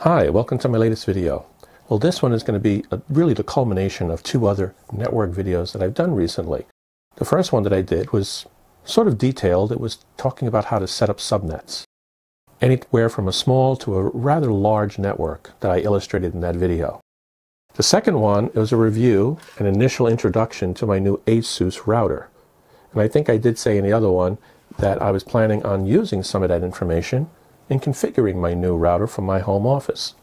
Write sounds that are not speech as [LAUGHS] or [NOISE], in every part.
Hi, welcome to my latest video. Well, this one is going to be a, really the culmination of two other network videos that I've done recently. The first one that I did was sort of detailed. It was talking about how to set up subnets. Anywhere from a small to a rather large network that I illustrated in that video. The second one was a review, an initial introduction to my new ASUS router. And I think I did say in the other one that I was planning on using some of that information in configuring my new router from my home office.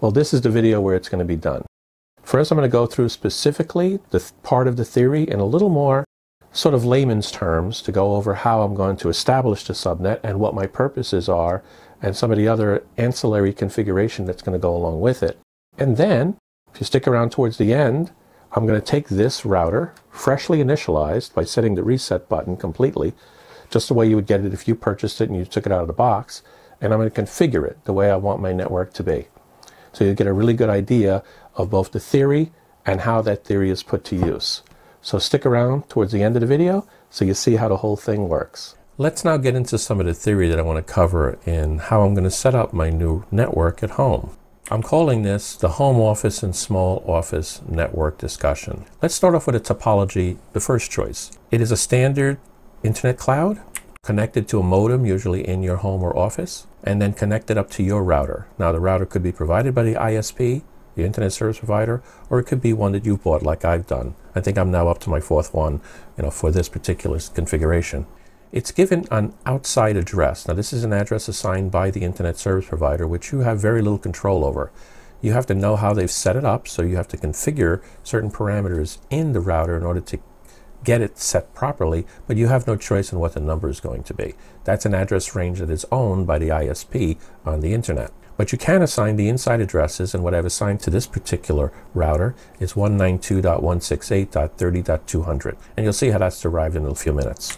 Well, this is the video where it's going to be done. First, I'm going to go through specifically the th part of the theory in a little more sort of layman's terms to go over how I'm going to establish the subnet and what my purposes are and some of the other ancillary configuration that's going to go along with it. And then, if you stick around towards the end, I'm going to take this router, freshly initialized by setting the reset button completely, just the way you would get it if you purchased it and you took it out of the box, and I'm going to configure it the way I want my network to be. So you get a really good idea of both the theory and how that theory is put to use. So stick around towards the end of the video so you see how the whole thing works. Let's now get into some of the theory that I want to cover in how I'm going to set up my new network at home. I'm calling this the home office and small office network discussion. Let's start off with a topology, the first choice. It is a standard internet cloud connected to a modem, usually in your home or office, and then connect it up to your router. Now, the router could be provided by the ISP, the internet service provider, or it could be one that you've bought like I've done. I think I'm now up to my fourth one, you know, for this particular configuration. It's given an outside address. Now, this is an address assigned by the internet service provider, which you have very little control over. You have to know how they've set it up, so you have to configure certain parameters in the router in order to get it set properly, but you have no choice in what the number is going to be. That's an address range that is owned by the ISP on the internet. But you can assign the inside addresses, and what I've assigned to this particular router is 192.168.30.200. And you'll see how that's derived in a few minutes.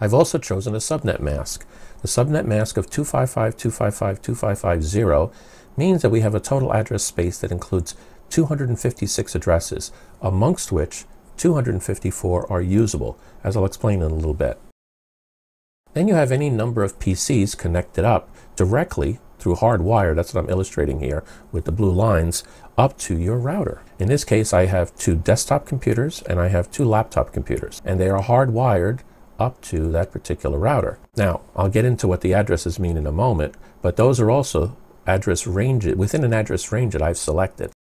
I've also chosen a subnet mask. The subnet mask of 255.255.255.0 means that we have a total address space that includes 256 addresses, amongst which 254 are usable, as I'll explain in a little bit. Then you have any number of PCs connected up directly through hard wire, that's what I'm illustrating here with the blue lines, up to your router. In this case, I have two desktop computers and I have two laptop computers, and they are hardwired up to that particular router. Now, I'll get into what the addresses mean in a moment, but those are also address ranges within an address range that I've selected.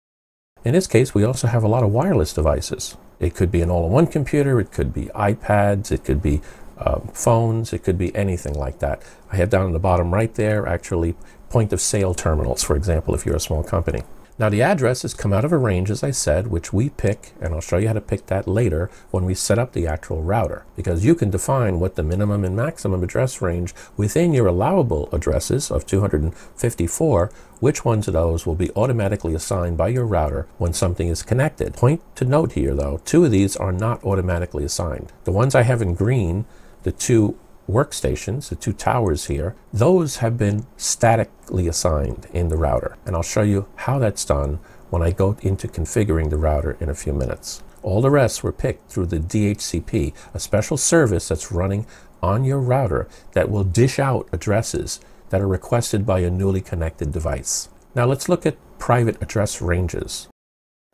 In this case, we also have a lot of wireless devices. It could be an all-in-one computer, it could be iPads, it could be uh, phones, it could be anything like that. I have down in the bottom right there actually point of sale terminals, for example, if you're a small company. Now the address addresses come out of a range, as I said, which we pick, and I'll show you how to pick that later when we set up the actual router, because you can define what the minimum and maximum address range within your allowable addresses of 254, which ones of those will be automatically assigned by your router when something is connected. Point to note here though, two of these are not automatically assigned. The ones I have in green, the two workstations, the two towers here, those have been statically assigned in the router. And I'll show you how that's done when I go into configuring the router in a few minutes. All the rest were picked through the DHCP, a special service that's running on your router that will dish out addresses that are requested by a newly connected device. Now let's look at private address ranges.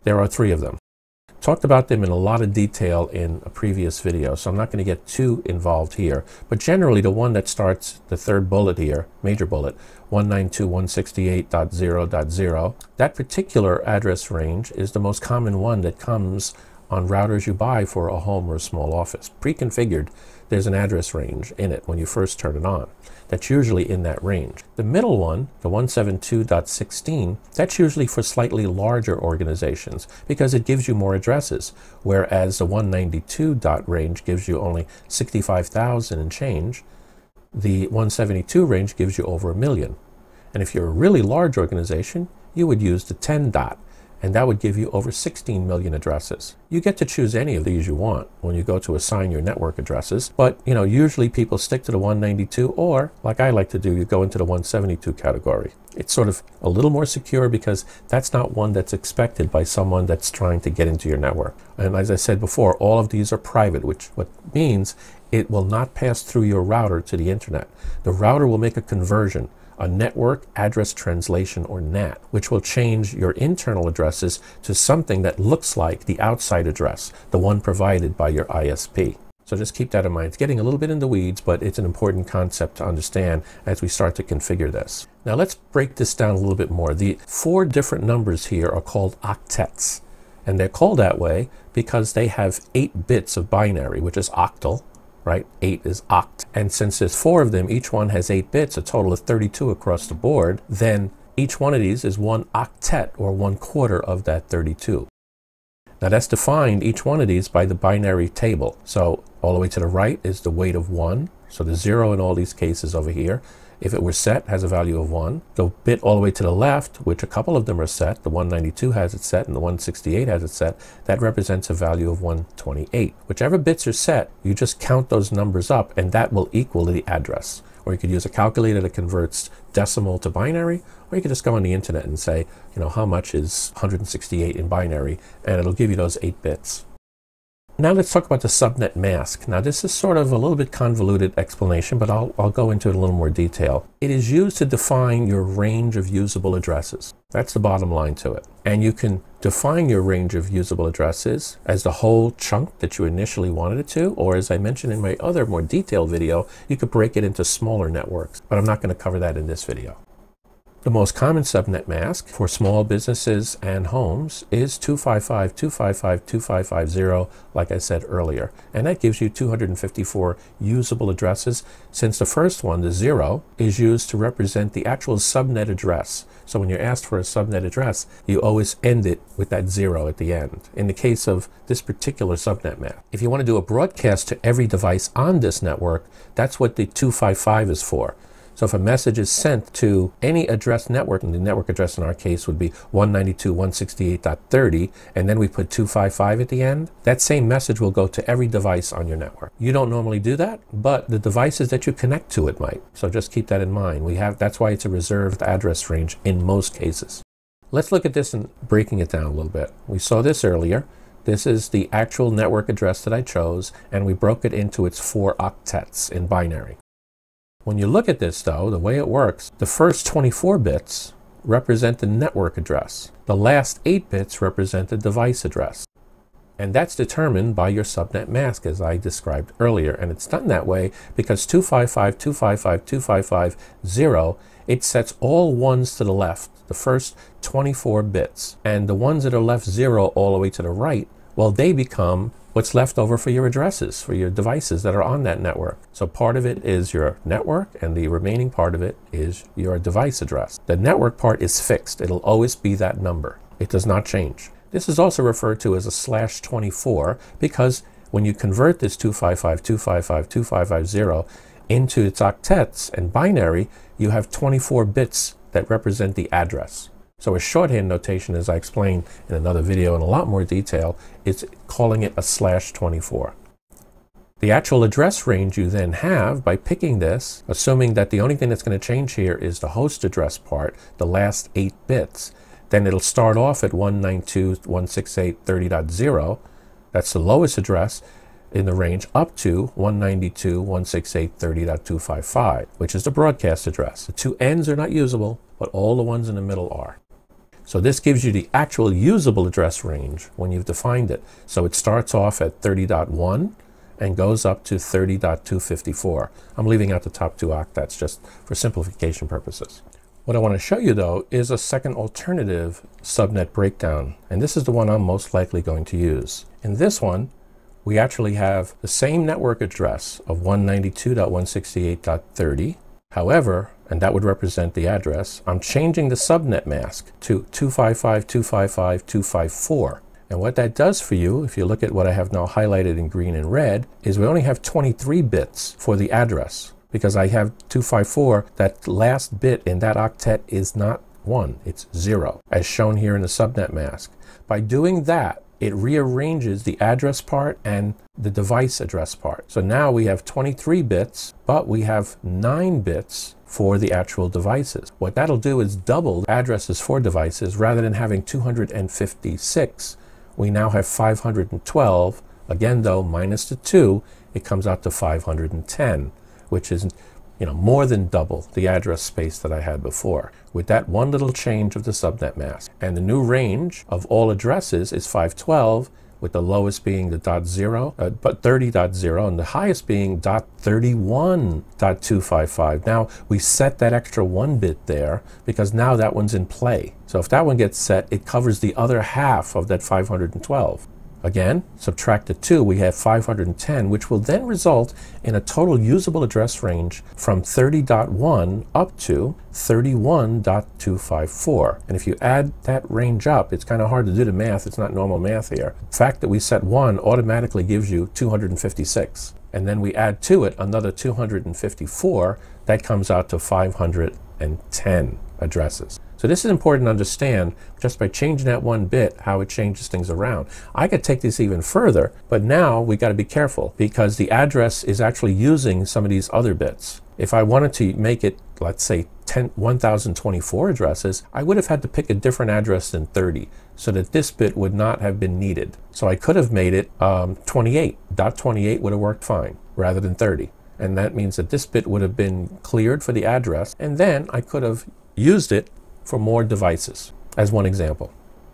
There are three of them. Talked about them in a lot of detail in a previous video, so I'm not going to get too involved here. But generally, the one that starts the third bullet here, major bullet, 192.168.0.0, that particular address range is the most common one that comes on routers you buy for a home or a small office. Pre-configured, there's an address range in it when you first turn it on. That's usually in that range. The middle one, the 172.16, that's usually for slightly larger organizations because it gives you more addresses, whereas the 192 dot range gives you only 65,000 and change. The 172 range gives you over a million. And if you're a really large organization, you would use the 10 dot and that would give you over 16 million addresses. You get to choose any of these you want when you go to assign your network addresses, but you know, usually people stick to the 192 or like I like to do, you go into the 172 category. It's sort of a little more secure because that's not one that's expected by someone that's trying to get into your network. And as I said before, all of these are private, which what means it will not pass through your router to the internet. The router will make a conversion a network address translation or NAT, which will change your internal addresses to something that looks like the outside address, the one provided by your ISP. So just keep that in mind. It's getting a little bit in the weeds, but it's an important concept to understand as we start to configure this. Now let's break this down a little bit more. The four different numbers here are called octets. And they're called that way because they have eight bits of binary, which is octal, right? Eight is oct. And since there's four of them, each one has eight bits, a total of 32 across the board, then each one of these is one octet or one quarter of that 32. Now that's defined, each one of these, by the binary table. So all the way to the right is the weight of 1. So the 0 in all these cases over here. If it were set, has a value of 1. The bit all the way to the left, which a couple of them are set, the 192 has it set and the 168 has it set, that represents a value of 128. Whichever bits are set, you just count those numbers up and that will equal the address. Or you could use a calculator that converts decimal to binary, or you could just go on the internet and say, you know, how much is 168 in binary, and it'll give you those 8 bits. Now let's talk about the subnet mask. Now this is sort of a little bit convoluted explanation, but I'll, I'll go into it in a little more detail. It is used to define your range of usable addresses. That's the bottom line to it. And you can define your range of usable addresses as the whole chunk that you initially wanted it to, or as I mentioned in my other more detailed video, you could break it into smaller networks, but I'm not going to cover that in this video. The most common subnet mask for small businesses and homes is 255.255.2550, like I said earlier. And that gives you 254 usable addresses, since the first one, the zero, is used to represent the actual subnet address. So when you're asked for a subnet address, you always end it with that zero at the end. In the case of this particular subnet map. If you want to do a broadcast to every device on this network, that's what the 255 is for. So if a message is sent to any address network, and the network address in our case would be 192.168.30, and then we put 255 at the end, that same message will go to every device on your network. You don't normally do that, but the devices that you connect to it might. So just keep that in mind. We have that's why it's a reserved address range in most cases. Let's look at this and breaking it down a little bit. We saw this earlier. This is the actual network address that I chose, and we broke it into its four octets in binary. When you look at this, though, the way it works, the first 24 bits represent the network address. The last 8 bits represent the device address. And that's determined by your subnet mask, as I described earlier. And it's done that way because 255.255.255.0, it sets all ones to the left, the first 24 bits. And the ones that are left zero all the way to the right, well, they become what's left over for your addresses, for your devices that are on that network. So part of it is your network, and the remaining part of it is your device address. The network part is fixed. It'll always be that number. It does not change. This is also referred to as a slash 24 because when you convert this 255.255.2550 into its octets and binary, you have 24 bits that represent the address. So a shorthand notation, as I explained in another video in a lot more detail, is calling it a slash 24. The actual address range you then have by picking this, assuming that the only thing that's going to change here is the host address part, the last 8 bits, then it'll start off at 192.168.30.0. That's the lowest address in the range up to 192.168.30.255, which is the broadcast address. The two ends are not usable, but all the ones in the middle are. So this gives you the actual usable address range when you've defined it. So it starts off at 30.1 and goes up to 30.254. I'm leaving out the top two octets just for simplification purposes. What I want to show you though is a second alternative subnet breakdown, and this is the one I'm most likely going to use. In this one, we actually have the same network address of 192.168.30. However, and that would represent the address, I'm changing the subnet mask to 255.255.254. And what that does for you, if you look at what I have now highlighted in green and red, is we only have 23 bits for the address because I have 254. That last bit in that octet is not 1, it's 0, as shown here in the subnet mask. By doing that, it rearranges the address part and the device address part. So now we have 23 bits, but we have 9 bits for the actual devices. What that'll do is double addresses for devices rather than having 256. We now have 512. Again, though, minus the 2, it comes out to 510, which is you know, more than double the address space that I had before with that one little change of the subnet mask. And the new range of all addresses is 512 with the lowest being the dot zero, uh, but 30.0, and the highest being dot 31.255. Now we set that extra one bit there because now that one's in play. So if that one gets set, it covers the other half of that 512. Again, subtract the 2, we have 510, which will then result in a total usable address range from 30.1 up to 31.254. And if you add that range up, it's kind of hard to do the math, it's not normal math here. The fact that we set 1 automatically gives you 256. And then we add to it another 254, that comes out to 510 addresses. So this is important to understand just by changing that one bit, how it changes things around. I could take this even further, but now we got to be careful because the address is actually using some of these other bits. If I wanted to make it, let's say 10, 1024 addresses, I would have had to pick a different address than 30 so that this bit would not have been needed. So I could have made it um, 28. Dot 28 would have worked fine rather than 30. And that means that this bit would have been cleared for the address, and then I could have used it for more devices, as one example.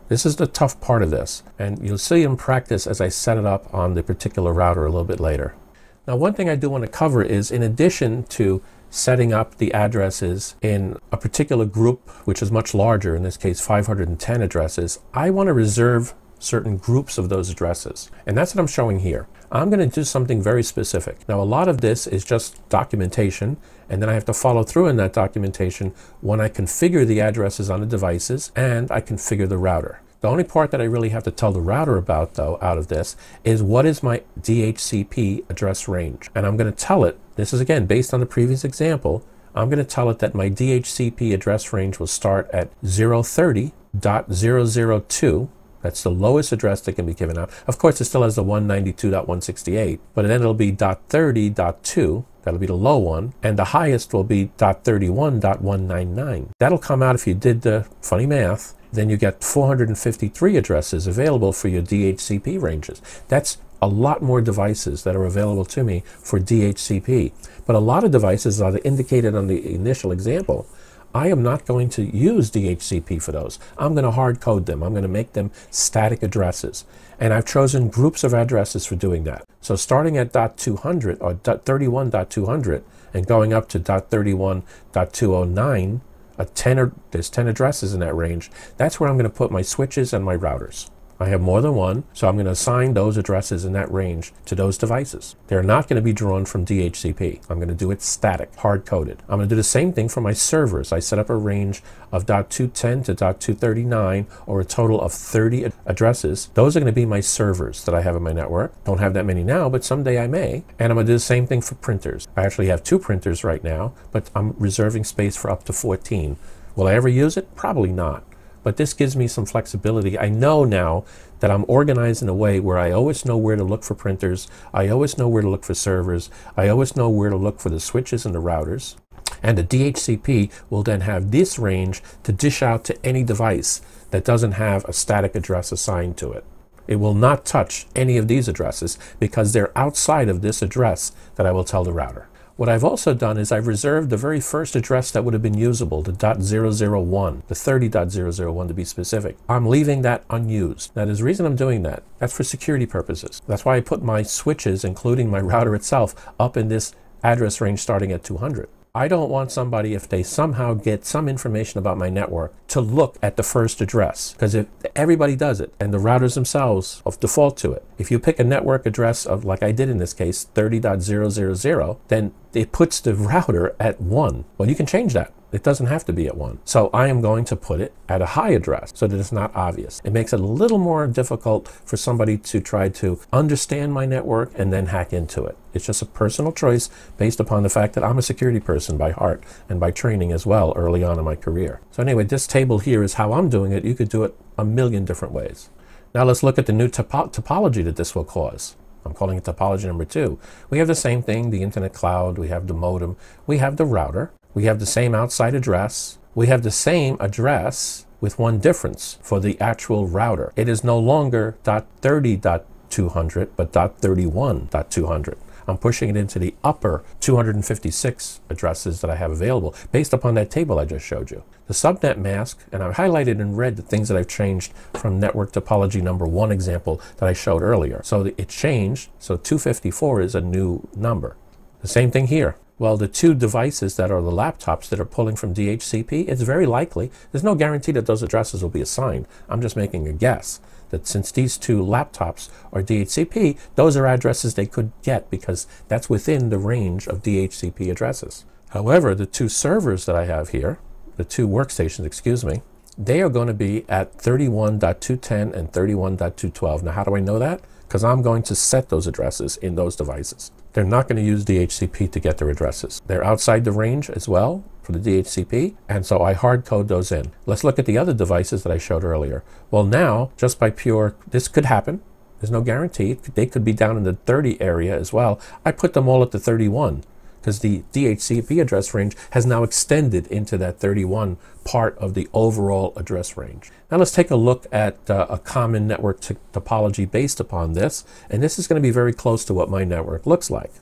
This is the tough part of this, and you'll see in practice as I set it up on the particular router a little bit later. Now, one thing I do want to cover is in addition to setting up the addresses in a particular group, which is much larger, in this case 510 addresses, I want to reserve certain groups of those addresses. And that's what I'm showing here. I'm going to do something very specific. Now, a lot of this is just documentation, and then I have to follow through in that documentation when I configure the addresses on the devices and I configure the router. The only part that I really have to tell the router about, though, out of this, is what is my DHCP address range. And I'm going to tell it, this is again based on the previous example, I'm going to tell it that my DHCP address range will start at 030.002 that's the lowest address that can be given out. Of course, it still has the 192.168, but then it'll be .30.2. That'll be the low one, and the highest will be .31.199. That'll come out if you did the funny math. Then you get 453 addresses available for your DHCP ranges. That's a lot more devices that are available to me for DHCP. But a lot of devices, are indicated on the initial example, I am not going to use DHCP for those. I'm going to hard code them. I'm going to make them static addresses. And I've chosen groups of addresses for doing that. So starting at .200 or .31.200 and going up to .31.209, a 10 there's 10 addresses in that range, that's where I'm going to put my switches and my routers. I have more than one, so I'm going to assign those addresses in that range to those devices. They're not going to be drawn from DHCP. I'm going to do it static, hard-coded. I'm going to do the same thing for my servers. I set up a range of .210 to .239, or a total of 30 addresses. Those are going to be my servers that I have in my network. Don't have that many now, but someday I may. And I'm going to do the same thing for printers. I actually have two printers right now, but I'm reserving space for up to 14. Will I ever use it? Probably not but this gives me some flexibility. I know now that I'm organized in a way where I always know where to look for printers, I always know where to look for servers, I always know where to look for the switches and the routers. And the DHCP will then have this range to dish out to any device that doesn't have a static address assigned to it. It will not touch any of these addresses because they're outside of this address that I will tell the router. What I've also done is I've reserved the very first address that would have been usable, the .001, the 30.001 to be specific. I'm leaving that unused. Now, there's a reason I'm doing that. That's for security purposes. That's why I put my switches, including my router itself, up in this address range starting at 200. I don't want somebody, if they somehow get some information about my network, to look at the first address. Because if everybody does it, and the routers themselves default to it, if you pick a network address of, like I did in this case, 30.000, then it puts the router at 1. Well, you can change that. It doesn't have to be at 1. So I am going to put it at a high address so that it's not obvious. It makes it a little more difficult for somebody to try to understand my network and then hack into it. It's just a personal choice based upon the fact that I'm a security person by heart and by training as well early on in my career. So anyway, this table here is how I'm doing it. You could do it a million different ways. Now let's look at the new topo topology that this will cause. I'm calling it topology number two. We have the same thing, the internet cloud, we have the modem, we have the router, we have the same outside address, we have the same address with one difference for the actual router. It is no longer .30.200, but .31.200. I'm pushing it into the upper 256 addresses that I have available based upon that table I just showed you. The subnet mask, and I've highlighted in red the things that I've changed from network topology number one example that I showed earlier. So it changed, so 254 is a new number. The same thing here. Well, the two devices that are the laptops that are pulling from DHCP, it's very likely, there's no guarantee that those addresses will be assigned. I'm just making a guess that since these two laptops are DHCP, those are addresses they could get because that's within the range of DHCP addresses. However, the two servers that I have here, the two workstations, excuse me, they are going to be at 31.210 and 31.212. Now, how do I know that? Because I'm going to set those addresses in those devices. They're not going to use DHCP to get their addresses. They're outside the range as well for the DHCP, and so I hard code those in. Let's look at the other devices that I showed earlier. Well, now, just by pure, this could happen. There's no guarantee. They could be down in the 30 area as well. I put them all at the 31 because the DHCP address range has now extended into that 31 part of the overall address range. Now let's take a look at uh, a common network topology based upon this, and this is going to be very close to what my network looks like.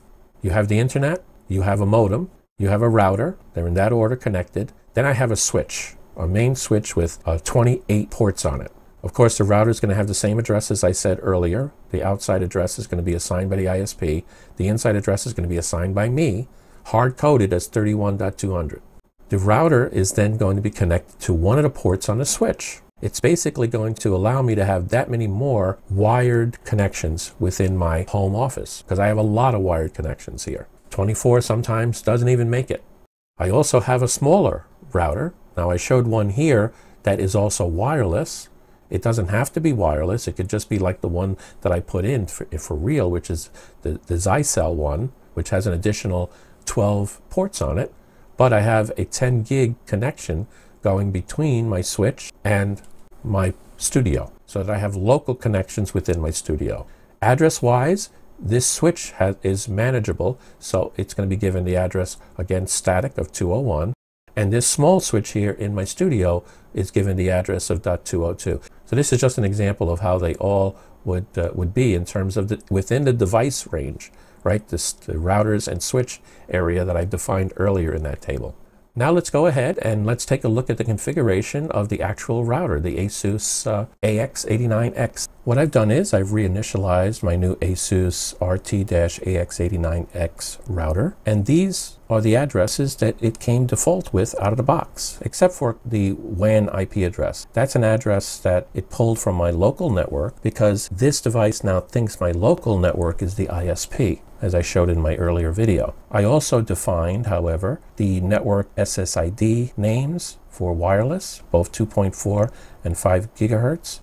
You have the internet, you have a modem, you have a router, they're in that order connected. Then I have a switch, a main switch with uh, 28 ports on it. Of course, the router is going to have the same address as I said earlier. The outside address is going to be assigned by the ISP. The inside address is going to be assigned by me, hard coded as 31.200. The router is then going to be connected to one of the ports on the switch. It's basically going to allow me to have that many more wired connections within my home office because I have a lot of wired connections here. 24 sometimes doesn't even make it. I also have a smaller router. Now I showed one here that is also wireless it doesn't have to be wireless. It could just be like the one that I put in for, for real, which is the, the Zyxel one, which has an additional 12 ports on it. But I have a 10 gig connection going between my switch and my studio so that I have local connections within my studio. Address wise, this switch has, is manageable, so it's going to be given the address again static of 201. And this small switch here in my studio is given the address of .202. So this is just an example of how they all would uh, would be in terms of the, within the device range, right? This the routers and switch area that I defined earlier in that table. Now let's go ahead and let's take a look at the configuration of the actual router, the ASUS uh, AX89X. What I've done is I've reinitialized my new ASUS RT-AX89X router, and these are the addresses that it came default with out of the box, except for the WAN IP address. That's an address that it pulled from my local network because this device now thinks my local network is the ISP as I showed in my earlier video. I also defined, however, the network SSID names for wireless, both 2.4 and 5 gigahertz,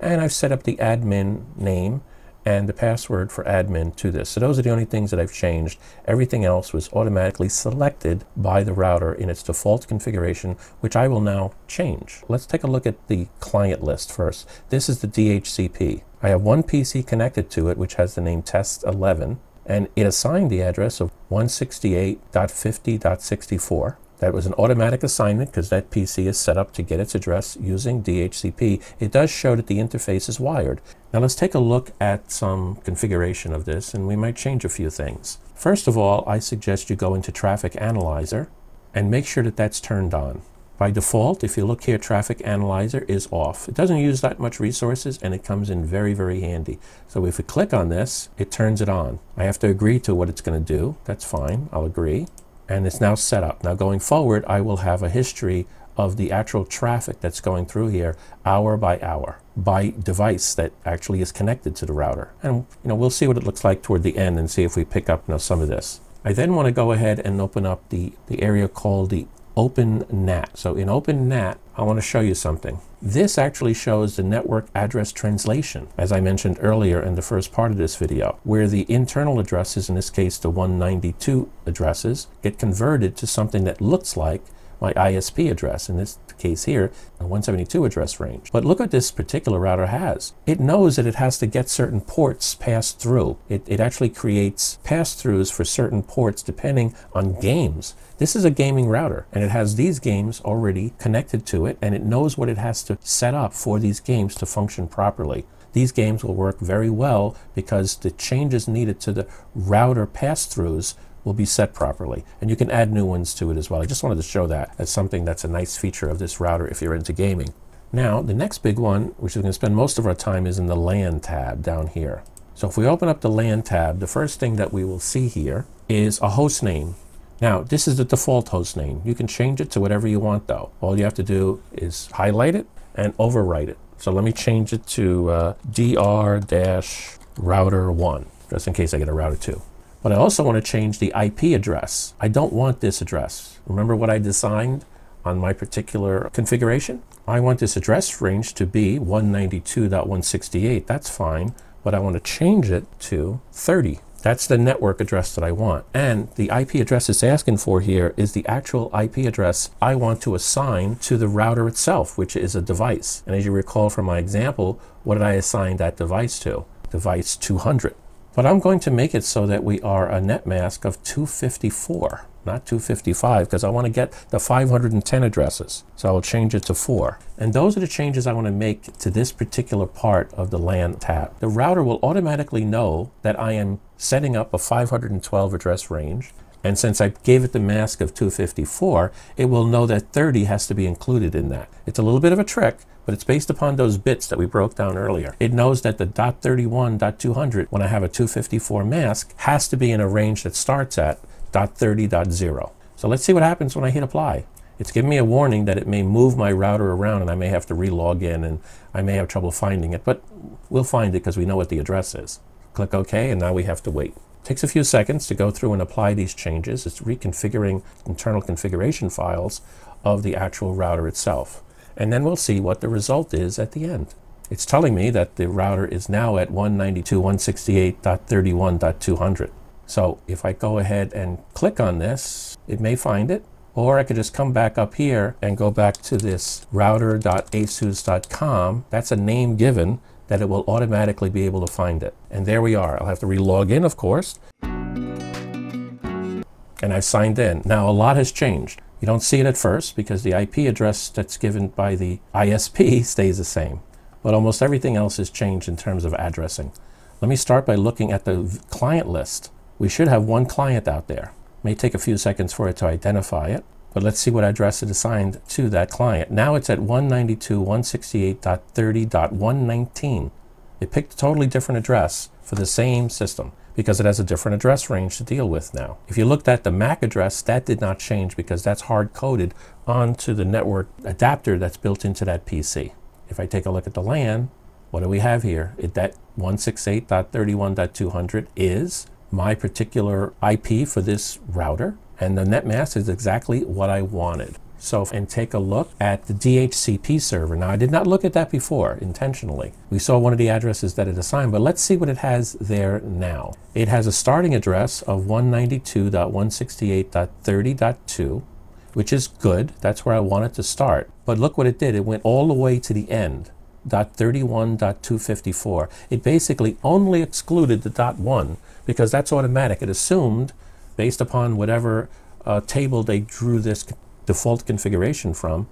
and I've set up the admin name and the password for admin to this. So those are the only things that I've changed. Everything else was automatically selected by the router in its default configuration, which I will now change. Let's take a look at the client list first. This is the DHCP. I have one PC connected to it, which has the name test11 and it assigned the address of 168.50.64. That was an automatic assignment because that PC is set up to get its address using DHCP. It does show that the interface is wired. Now let's take a look at some configuration of this and we might change a few things. First of all, I suggest you go into Traffic Analyzer and make sure that that's turned on. By default, if you look here, Traffic Analyzer is off. It doesn't use that much resources and it comes in very, very handy. So if we click on this, it turns it on. I have to agree to what it's going to do. That's fine. I'll agree. And it's now set up. Now going forward, I will have a history of the actual traffic that's going through here hour by hour by device that actually is connected to the router. And you know, we'll see what it looks like toward the end and see if we pick up you know, some of this. I then want to go ahead and open up the, the area called the OpenNAT. So in OpenNAT, I want to show you something. This actually shows the network address translation, as I mentioned earlier in the first part of this video, where the internal addresses, in this case the 192 addresses, get converted to something that looks like my ISP address, in this case here, a 172 address range. But look what this particular router has. It knows that it has to get certain ports passed through. It, it actually creates pass-throughs for certain ports depending on games. This is a gaming router and it has these games already connected to it and it knows what it has to set up for these games to function properly. these games will work very well because the changes needed to the router pass-throughs will be set properly. And you can add new ones to it as well. I just wanted to show that as something that's a nice feature of this router if you're into gaming. Now, the next big one, which we're going to spend most of our time, is in the LAN tab down here. So if we open up the LAN tab, the first thing that we will see here is a host name. Now, this is the default host name. You can change it to whatever you want, though. All you have to do is highlight it and overwrite it. So let me change it to uh, dr-router1, just in case I get a router 2. But I also want to change the IP address. I don't want this address. Remember what I designed on my particular configuration? I want this address range to be 192.168. That's fine, but I want to change it to 30. That's the network address that I want. And the IP address it's asking for here is the actual IP address I want to assign to the router itself, which is a device. And as you recall from my example, what did I assign that device to? Device 200. But I'm going to make it so that we are a net mask of 254 not 255, because I want to get the 510 addresses. So I'll change it to 4. And those are the changes I want to make to this particular part of the LAN tab. The router will automatically know that I am setting up a 512 address range. And since I gave it the mask of 254, it will know that 30 has to be included in that. It's a little bit of a trick, but it's based upon those bits that we broke down earlier. It knows that the .31, .200, when I have a 254 mask, has to be in a range that starts at 0.30.0. So let's see what happens when I hit apply. It's giving me a warning that it may move my router around and I may have to relog in and I may have trouble finding it, but we'll find it because we know what the address is. Click OK and now we have to wait. It takes a few seconds to go through and apply these changes. It's reconfiguring internal configuration files of the actual router itself. And then we'll see what the result is at the end. It's telling me that the router is now at 192.168.31.200. So if I go ahead and click on this, it may find it. Or I could just come back up here and go back to this router.asus.com. That's a name given that it will automatically be able to find it. And there we are. I'll have to re-log in, of course. And I've signed in. Now, a lot has changed. You don't see it at first because the IP address that's given by the ISP [LAUGHS] stays the same. But almost everything else has changed in terms of addressing. Let me start by looking at the client list we should have one client out there. It may take a few seconds for it to identify it, but let's see what address it assigned to that client. Now it's at 192.168.30.119. It picked a totally different address for the same system because it has a different address range to deal with now. If you looked at the MAC address, that did not change because that's hard coded onto the network adapter that's built into that PC. If I take a look at the LAN, what do we have here? It, that 168.31.200 is my particular IP for this router, and the net mask is exactly what I wanted. So, and take a look at the DHCP server. Now, I did not look at that before intentionally. We saw one of the addresses that it assigned, but let's see what it has there now. It has a starting address of 192.168.30.2, which is good. That's where I wanted to start. But look what it did. It went all the way to the end. .31.254. It basically only excluded the .1 because that's automatic. It assumed, based upon whatever uh, table they drew this default configuration from,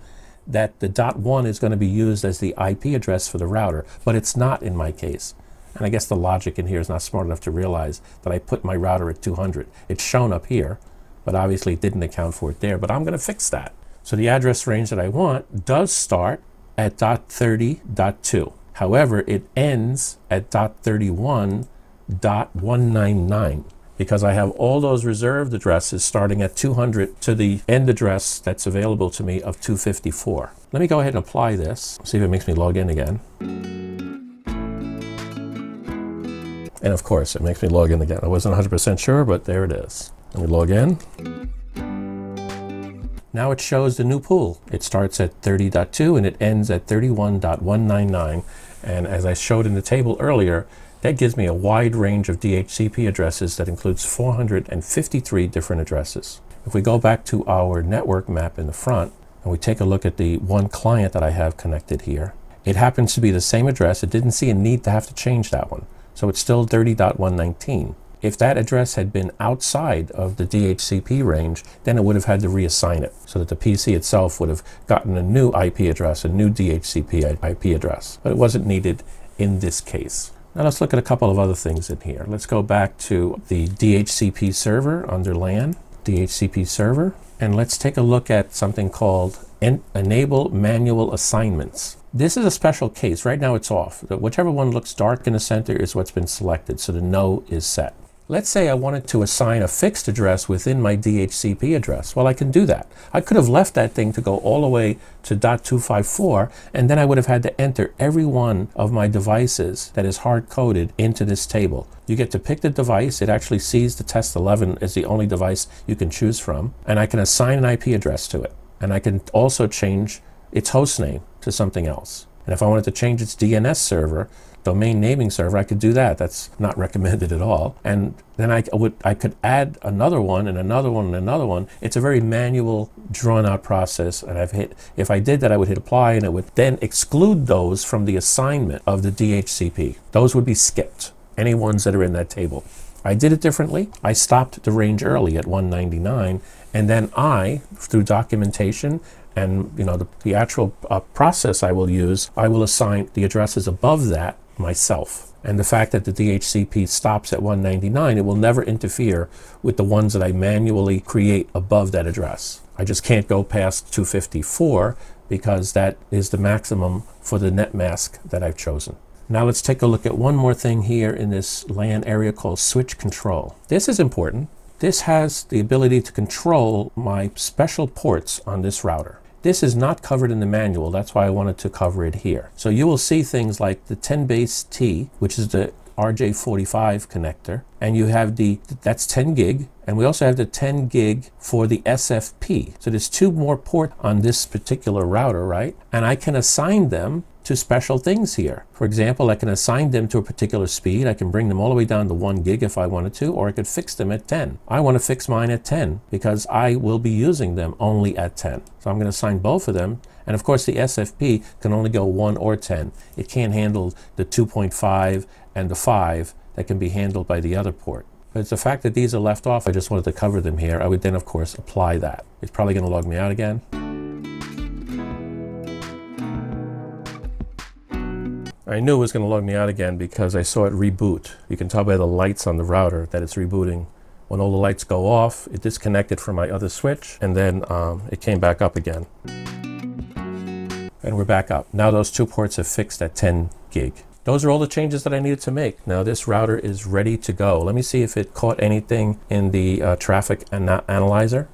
that the .1 is going to be used as the IP address for the router, but it's not in my case. And I guess the logic in here is not smart enough to realize that I put my router at 200. It's shown up here, but obviously it didn't account for it there, but I'm going to fix that. So the address range that I want does start at .30.2. However, it ends at .31 199 because I have all those reserved addresses starting at 200 to the end address that's available to me of 254. Let me go ahead and apply this, see if it makes me log in again. And of course, it makes me log in again. I wasn't 100% sure, but there it is. Let me log in. Now it shows the new pool. It starts at 30.2 and it ends at 31.199. And as I showed in the table earlier, that gives me a wide range of DHCP addresses that includes 453 different addresses. If we go back to our network map in the front and we take a look at the one client that I have connected here, it happens to be the same address. It didn't see a need to have to change that one. So it's still 30.119. If that address had been outside of the DHCP range, then it would have had to reassign it so that the PC itself would have gotten a new IP address, a new DHCP IP address. But it wasn't needed in this case. Now let's look at a couple of other things in here. Let's go back to the DHCP server under LAN, DHCP server, and let's take a look at something called en enable manual assignments. This is a special case. Right now it's off. Whichever one looks dark in the center is what's been selected, so the no is set. Let's say I wanted to assign a fixed address within my DHCP address. Well, I can do that. I could have left that thing to go all the way to .254, and then I would have had to enter every one of my devices that is hard-coded into this table. You get to pick the device. It actually sees the test 11 as the only device you can choose from, and I can assign an IP address to it. And I can also change its host name to something else. And if I wanted to change its DNS server domain naming server, I could do that. That's not recommended at all. And then I would I could add another one and another one and another one. It's a very manual, drawn out process. And I've hit if I did that, I would hit apply and it would then exclude those from the assignment of the DHCP. Those would be skipped. Any ones that are in that table. I did it differently. I stopped the range early at 199, and then I, through documentation and you know the, the actual uh, process I will use, I will assign the addresses above that myself. And the fact that the DHCP stops at 199, it will never interfere with the ones that I manually create above that address. I just can't go past 254 because that is the maximum for the net mask that I've chosen. Now let's take a look at one more thing here in this LAN area called switch control. This is important. This has the ability to control my special ports on this router. This is not covered in the manual. That's why I wanted to cover it here. So you will see things like the 10 base T, which is the RJ45 connector, and you have the, that's 10 gig, and we also have the 10 gig for the SFP. So there's two more ports on this particular router, right? And I can assign them to special things here. For example, I can assign them to a particular speed. I can bring them all the way down to 1 gig if I wanted to, or I could fix them at 10. I want to fix mine at 10 because I will be using them only at 10. So I'm going to assign both of them. And of course, the SFP can only go 1 or 10. It can't handle the 2.5 and the 5 that can be handled by the other port. But it's the fact that these are left off, I just wanted to cover them here. I would then, of course, apply that. It's probably going to log me out again. I knew it was going to log me out again because I saw it reboot. You can tell by the lights on the router that it's rebooting. When all the lights go off, it disconnected from my other switch and then um, it came back up again. And we're back up. Now those two ports are fixed at 10 gig. Those are all the changes that I needed to make. Now this router is ready to go. Let me see if it caught anything in the uh, traffic ana analyzer.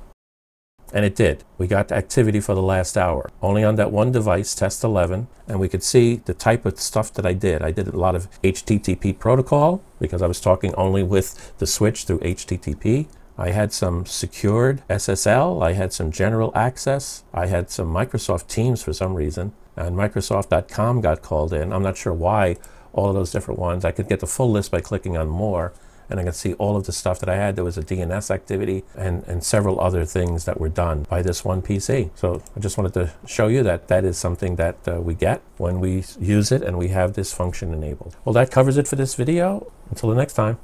And it did. We got activity for the last hour. Only on that one device, test 11, and we could see the type of stuff that I did. I did a lot of HTTP protocol because I was talking only with the switch through HTTP. I had some secured SSL. I had some general access. I had some Microsoft Teams for some reason. And Microsoft.com got called in. I'm not sure why all of those different ones. I could get the full list by clicking on more and I can see all of the stuff that I had. There was a DNS activity and, and several other things that were done by this one PC. So I just wanted to show you that that is something that uh, we get when we use it and we have this function enabled. Well, that covers it for this video. Until the next time.